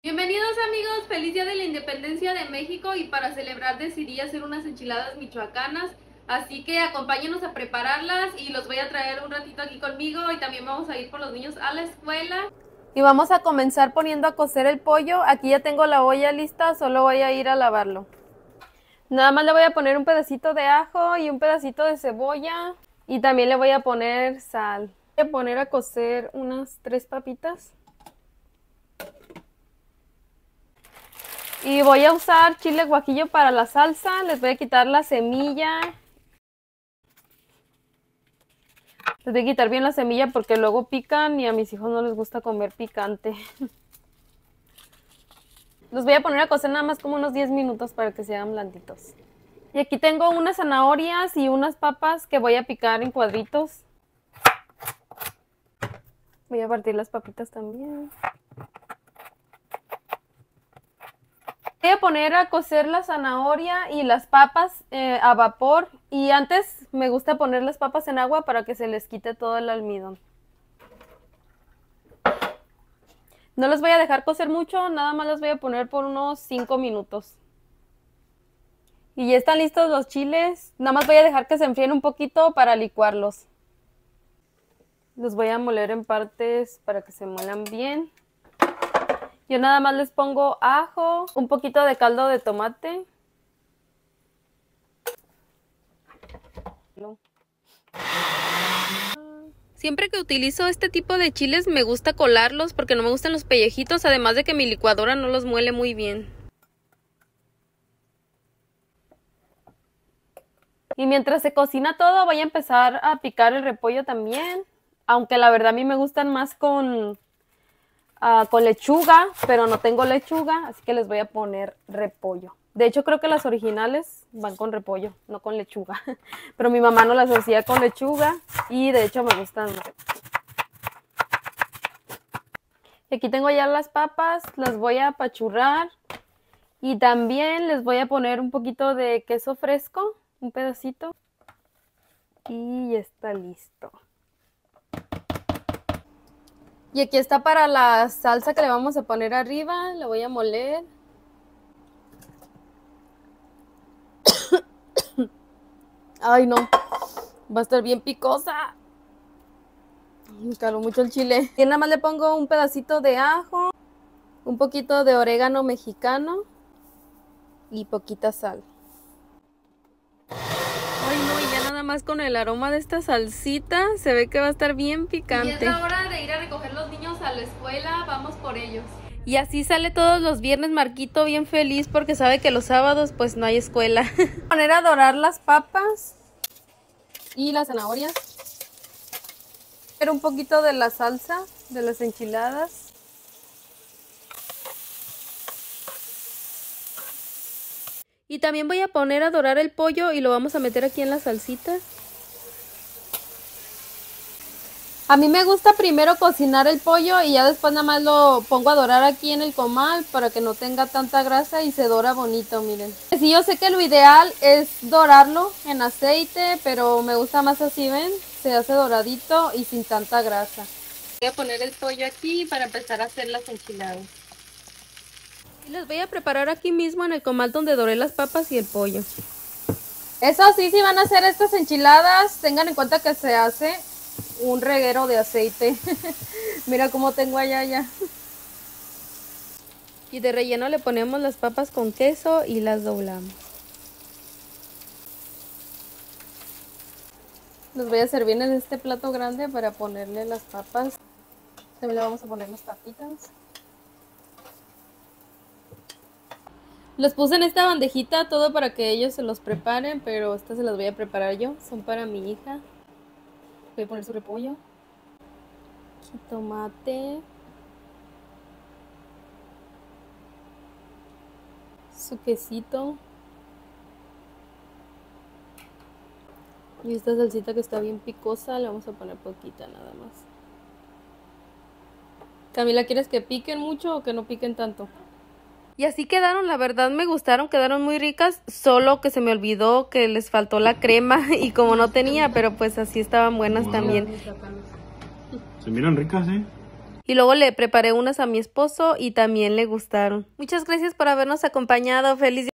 Bienvenidos amigos, feliz día de la independencia de México y para celebrar decidí hacer unas enchiladas michoacanas, así que acompáñenos a prepararlas y los voy a traer un ratito aquí conmigo y también vamos a ir por los niños a la escuela. Y vamos a comenzar poniendo a cocer el pollo, aquí ya tengo la olla lista, solo voy a ir a lavarlo. Nada más le voy a poner un pedacito de ajo y un pedacito de cebolla y también le voy a poner sal. Voy a poner a cocer unas tres papitas. Y voy a usar chile guajillo para la salsa. Les voy a quitar la semilla. Les voy a quitar bien la semilla porque luego pican y a mis hijos no les gusta comer picante. Los voy a poner a cocer nada más como unos 10 minutos para que sean blanditos. Y aquí tengo unas zanahorias y unas papas que voy a picar en cuadritos. Voy a partir las papitas también. Voy a poner a cocer la zanahoria y las papas eh, a vapor y antes me gusta poner las papas en agua para que se les quite todo el almidón. No las voy a dejar cocer mucho, nada más las voy a poner por unos 5 minutos. Y ya están listos los chiles, nada más voy a dejar que se enfríen un poquito para licuarlos. Los voy a moler en partes para que se muelan bien. Yo nada más les pongo ajo, un poquito de caldo de tomate. Siempre que utilizo este tipo de chiles me gusta colarlos porque no me gustan los pellejitos, además de que mi licuadora no los muele muy bien. Y mientras se cocina todo voy a empezar a picar el repollo también. Aunque la verdad a mí me gustan más con Ah, con lechuga, pero no tengo lechuga, así que les voy a poner repollo. De hecho, creo que las originales van con repollo, no con lechuga. Pero mi mamá no las hacía con lechuga y de hecho me gustan. Y aquí tengo ya las papas, las voy a apachurrar. Y también les voy a poner un poquito de queso fresco, un pedacito. Y ya está listo. Y aquí está para la salsa que le vamos a poner arriba. La voy a moler. Ay, no. Va a estar bien picosa. Me caló mucho el chile. Y nada más le pongo un pedacito de ajo, un poquito de orégano mexicano y poquita sal. Ay, no, y ya nada más con el aroma de esta salsita se ve que va a estar bien picante. Y a la escuela, vamos por ellos. Y así sale todos los viernes Marquito bien feliz porque sabe que los sábados pues no hay escuela. Poner a dorar las papas y las zanahorias. Pero un poquito de la salsa de las enchiladas. Y también voy a poner a dorar el pollo y lo vamos a meter aquí en la salsita. A mí me gusta primero cocinar el pollo y ya después nada más lo pongo a dorar aquí en el comal para que no tenga tanta grasa y se dora bonito, miren. Sí, yo sé que lo ideal es dorarlo en aceite, pero me gusta más así, ¿ven? Se hace doradito y sin tanta grasa. Voy a poner el pollo aquí para empezar a hacer las enchiladas. Les voy a preparar aquí mismo en el comal donde doré las papas y el pollo. Eso sí, si van a hacer estas enchiladas, tengan en cuenta que se hace un reguero de aceite. Mira cómo tengo allá ya. Y de relleno le ponemos las papas con queso y las doblamos. Los voy a servir en este plato grande para ponerle las papas. También le vamos a poner las papitas. Los puse en esta bandejita todo para que ellos se los preparen, pero estas se las voy a preparar yo. Son para mi hija. A poner su repollo. Tomate. Su quesito. Y esta salsita que está bien picosa, le vamos a poner poquita nada más. Camila, ¿quieres que piquen mucho o que no piquen tanto? Y así quedaron, la verdad me gustaron, quedaron muy ricas, solo que se me olvidó que les faltó la crema y como no tenía, pero pues así estaban buenas también. Se miran ricas, ¿eh? y luego le preparé unas a mi esposo y también le gustaron. Muchas gracias por habernos acompañado. Feliz